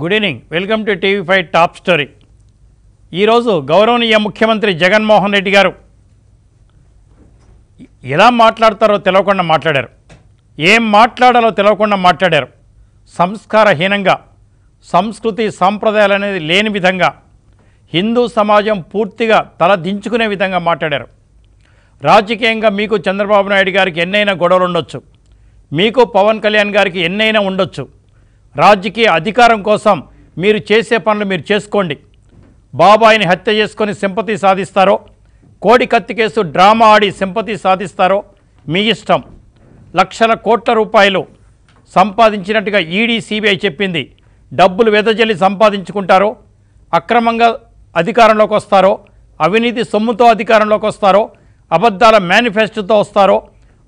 Good evening. Welcome to TV five top story. ఈరోజు గౌరవనీయ ముఖ్యమంత్రి జగన్మోహన్ రెడ్డి గారు ఎలా మాట్లాడతారో తెలవకుండా మాట్లాడారు. ఏం మాట్లాడాలో తెలవకుండా మాట్లాడారు. సంస్కారహీనంగా సంస్కృతి సాంప్రదాయాలు అనేది లేని విధంగా హిందూ సమాజం పూర్తిగా తల దించుకునే విధంగా మాట్లాడారు. రాజకీయంగా మీకు చంద్రబాబు నాయుడు గారికి ఎన్నైనా గొడవలు ఉండొచ్చు. మీకు పవన్ కళ్యాణ్ గారికి ఎన్నైనా ఉండొచ్చు. రాజకీయ అధికారం కోసం మీరు చేసే పనులు మీరు చేసుకోండి. బాబాయిని హత్య చేసుకొని సింపతి సాధిస్తారో కోడి కత్తి కేసు డ్రామా ఆడి సింపతి సాధిస్తారో మీ ఇష్టం. లక్షల కోట్ల రూపాయలు సంపాదించినట్టుగా ఈడీ సిబిఐ చెప్పింది. డబ్బులు వెదజల్లి సంపాదించుకుంటారో అక్రమంగా అధికారంలోకి వస్తారో అవినీతి సొమ్ముతో అధికారంలోకి వస్తారో అబద్ధాల మేనిఫెస్టోతో వస్తారో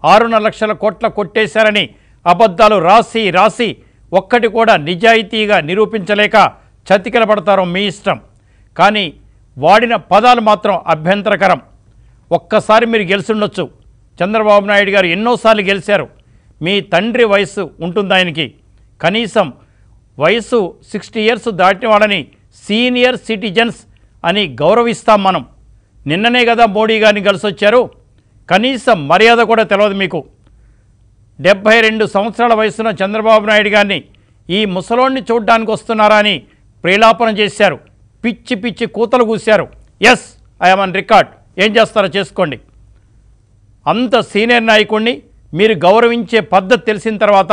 ఆరున్నర లక్షల కోట్ల కొట్టేశారని అబద్ధాలు రాసి రాసి ఒక్కటి కూడా నిజాయితీగా నిరూపించలేక చతికిల పడతారో మీ ఇష్టం. కానీ వాడిన పదాలు మాత్రం అభ్యంతరకరం. ఒక్కసారి మీరు గెలిచుండొచ్చు. చంద్రబాబు నాయుడు గారు ఎన్నోసార్లు గెలిచారు. మీ తండ్రి వయసు ఉంటుంది ఆయనకి కనీసం వయసు సిక్స్టీ ఇయర్స్ దాటిన వాళ్ళని సీనియర్ సిటిజన్స్ అని గౌరవిస్తాం మనం. నిన్ననే కదా మోడీ గారిని కలిసి వచ్చారు కనీసం మర్యాద కూడా తెలియదు మీకు. డెబ్భై రెండు సంవత్సరాల వయసున్న చంద్రబాబు నాయుడు గారిని ఈ ముసలోణ్ణి చూడ్డానికి వస్తున్నారా అని ప్రేలాపన చేశారు. పిచ్చి పిచ్చి కూతలు కూశారు ఎస్ ఐఎమ్ అన్ రికార్డ్ ఏం చేస్తారో చేసుకోండి. అంత సీనియర్ నాయకుడిని మీరు గౌరవించే పద్ధతి తెలిసిన తర్వాత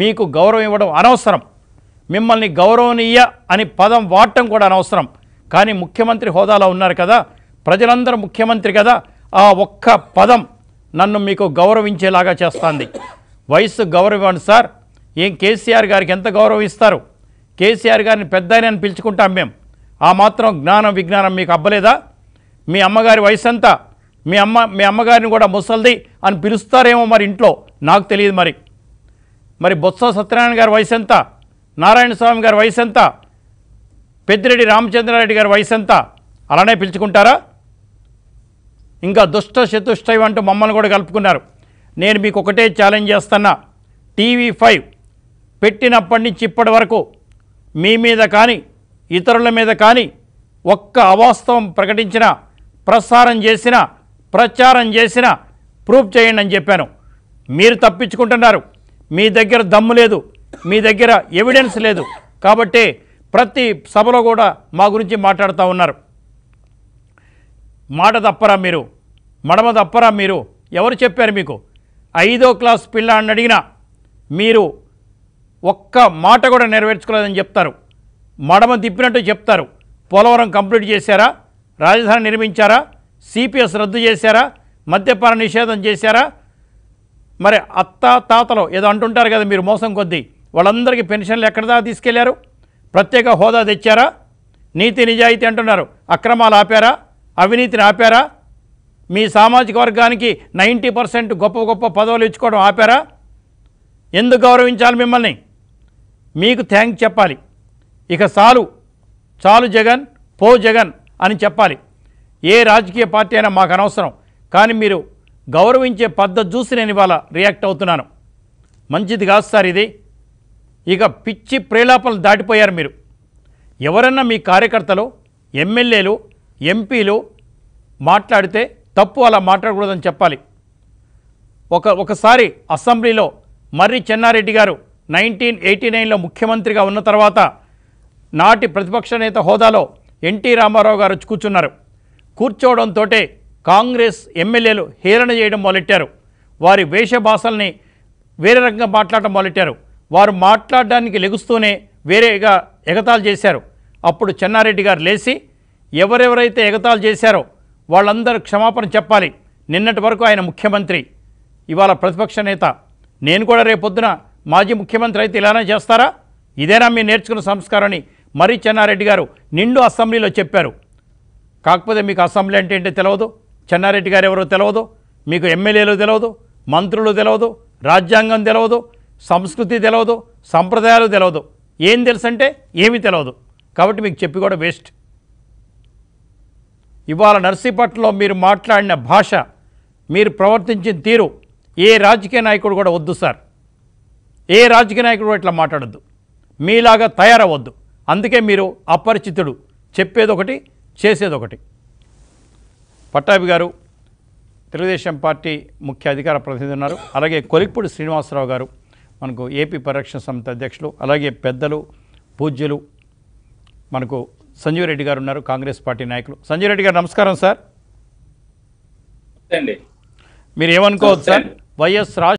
మీకు గౌరవం ఇవ్వడం అనవసరం. మిమ్మల్ని గౌరవనీయ అని పదం వాడటం కూడా అనవసరం. కానీ ముఖ్యమంత్రి హోదాలో ఉన్నారు కదా ప్రజలందరూ ముఖ్యమంత్రి కదా ఆ ఒక్క పదం నన్ను మీకు గౌరవించేలాగా చేస్తుంది. వయసు గౌరవం సార్. ఏం కేసీఆర్ గారికి ఎంత గౌరవం ఇస్తారు? కేసీఆర్ గారిని పెద్ద అని పిలుచుకుంటాం మేము ఆ మాత్రం జ్ఞానం విజ్ఞానం మీకు అబ్బలేదా? మీ అమ్మగారి వయసు ఎంత మీ అమ్మ మీ అమ్మగారిని కూడా ముసల్ది అని పిలుస్తారేమో మరి ఇంట్లో? నాకు తెలియదు మరి. మరి బొత్స సత్యనారాయణ గారి వయసు ఎంత నారాయణ స్వామి గారి వయసు ఎంత పెద్దిరెడ్డి రామచంద్రారెడ్డి గారి వయసు ఎంత అలానే పిలుచుకుంటారా? ఇంకా దుష్ట చతుష్టయం అంటూ మమ్మల్ని కూడా కలుపుకున్నారు. నేను మీకు ఒకటే ఛాలెంజ్ చేస్తున్నా. టీవీ ఫైవ్ పెట్టినప్పటి నుంచి ఇప్పటి వరకు మీ మీద కానీ ఇతరుల మీద కానీ ఒక్క అవాస్తవం ప్రకటించిన ప్రసారం చేసిన ప్రచారం చేసిన ప్రూఫ్ చేయండి అని చెప్పాను. మీరు తప్పించుకుంటున్నారు. మీ దగ్గర దమ్ము లేదు. మీ దగ్గర ఎవిడెన్స్ లేదు. కాబట్టి ప్రతి సభలో కూడా మా గురించి మాట్లాడుతూ ఉన్నారు. మాట తప్పరా మీరు? మడమ తప్పరా మీరు? ఎవరు చెప్పారు మీకు? ఐదో క్లాస్ పిల్లాడిని అడిగినా మీరు ఒక్క మాట కూడా నెరవేర్చుకోలేదని చెప్తారు. మడమ తిప్పినట్టు చెప్తారు. పోలవరం కంప్లీట్ చేశారా? రాజధాని నిర్మించారా? సిపిఎస్ రద్దు చేశారా? మద్యపాన నిషేధం చేశారా? మరి అత్త తాతలు ఏదో అంటుంటారు కదా మీరు మోసం కొద్దీ వాళ్ళందరికీ పెన్షన్లు ఎక్కడిదా తీసుకెళ్ళారు? ప్రత్యేక హోదా తెచ్చారా? నీతి నిజాయితీ అంటున్నారు. అక్రమాలు ఆపారా? అవినీతిని ఆపారా? మీ సామాజిక వర్గానికి నైంటీ పర్సెంట్ గొప్ప గొప్ప పదవులు ఇచ్చుకోవడం ఆపారా? ఎందుకు గౌరవించాలి మిమ్మల్ని? మీకు థ్యాంక్ చెప్పాలి. ఇక చాలు. చాలు జగన్ పో జగన్ అని చెప్పాలి. ఏ రాజకీయ పార్టీ అయినా మాకు అనవసరం. కానీ మీరు గౌరవించే పద్ధతి చూసి నేను ఇవాళ రియాక్ట్ అవుతున్నాను. మంచిది కాదు సార్ ఇది. ఇక పిచ్చి ప్రేలాపనలు దాటిపోయారు మీరు. ఎవరన్నా మీ కార్యకర్తలు ఎమ్మెల్యేలు ఎంపీలు మాట్లాడితే తప్పు అలా మాట్లాడకూడదని చెప్పాలి. ఒక ఒకసారి అసెంబ్లీలో మర్రి చెన్నారెడ్డి గారు నైన్టీన్ ఎయిటీ నైన్లో ముఖ్యమంత్రిగా ఉన్న తర్వాత నాటి ప్రతిపక్ష నేత హోదాలో ఎన్టీ రామారావు గారు వచ్చి కూర్చున్నారు. కూర్చోవడంతో కాంగ్రెస్ ఎమ్మెల్యేలు హేళన చేయడం మొదలెట్టారు. వారి వేషభాషల్ని వేరే రకంగా మాట్లాడటం మొదలెట్టారు. వారు మాట్లాడడానికి లెగుస్తూనే వేరేగా ఎగతాలు చేశారు. అప్పుడు చెన్నారెడ్డి గారు లేచి ఎవరెవరైతే ఎగతాలు చేశారో వాళ్ళందరూ క్షమాపణ చెప్పాలి. నిన్నటి వరకు ఆయన ముఖ్యమంత్రి. ఇవాళ ప్రతిపక్ష నేత. నేను కూడా రేపొద్దున మాజీ ముఖ్యమంత్రి అయితే ఇలానే చేస్తారా? ఇదేనా మీరు నేర్చుకున్న సంస్కారాన్ని? మరీ చెన్నారెడ్డి గారు నిండు అసెంబ్లీలో చెప్పారు. కాకపోతే మీకు అసెంబ్లీ అంటే ఏంటో తెలియదు చెన్నారెడ్డి గారు ఎవరో తెలియదు మీకు ఎమ్మెల్యేలు తెలియదు మంత్రులు తెలియదు రాజ్యాంగం తెలియదు సంస్కృతి తెలియదు సంప్రదాయాలు తెలియదు ఏం తెలుసంటే ఏమీ తెలియదు కాబట్టి మీకు చెప్పి కూడా వేస్ట్. ఇవాళ నర్సీపట్నంలో మీరు మాట్లాడిన భాష మీరు ప్రవర్తించిన తీరు ఏ రాజకీయ నాయకుడు కూడా వద్దు సార్. ఏ రాజకీయ నాయకుడు కూడా ఇట్లా మాట్లాడొద్దు. మీలాగా తయారవద్దు అందుకే మీరు అపరిచితుడు. చెప్పేదొకటి చేసేదొకటి. పట్టాభి గారు తెలుగుదేశం పార్టీ ముఖ్య అధికార ప్రతినిధి ఉన్నారు. అలాగే కొలిక్పూడి శ్రీనివాసరావు గారు మనకు ఏపీ పరిరక్షణ సమితి అధ్యక్షులు అలాగే పెద్దలు పూజ్యులు మనకు సంజీవ్ రెడ్డి గారు ఉన్నారు కాంగ్రెస్ పార్టీ నాయకులు. సంజీవ్ రెడ్డి గారు నమస్కారం సార్. మీరు ఏమనుకోవద్దు సార్. వైఎస్ రాజ్